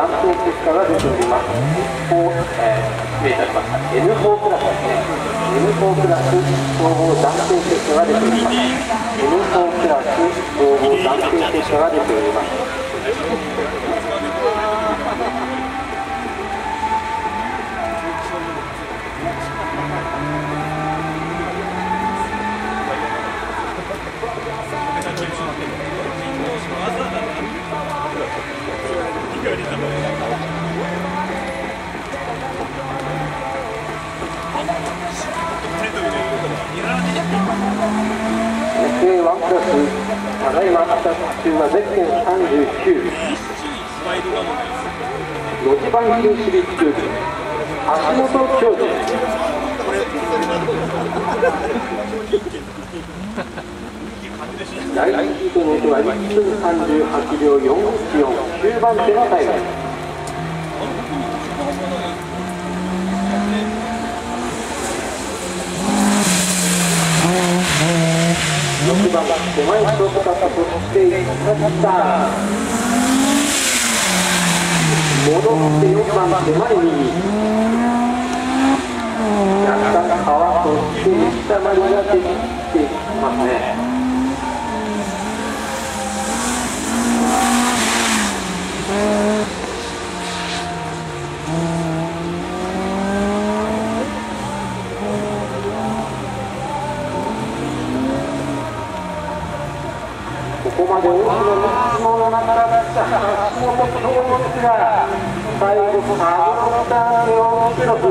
断層結果が出ております。ここ、えー、失礼いたしました N4 クラスです。ね N4 クラス総合断層結果が出ております。N4 クラス総合断層結果が出ております。ワンクラスただいまアタック中はゼッケン39ロジバンキンシリック橋本教授第1ヒートにおいては1分38秒414 9番手のタイムです6番手前ショートカットそしていった戻って4番手前右若干川そして下まりが出てきていますね。ここまで大きな3つの中だった橋本京ですが最後サードスタートを記録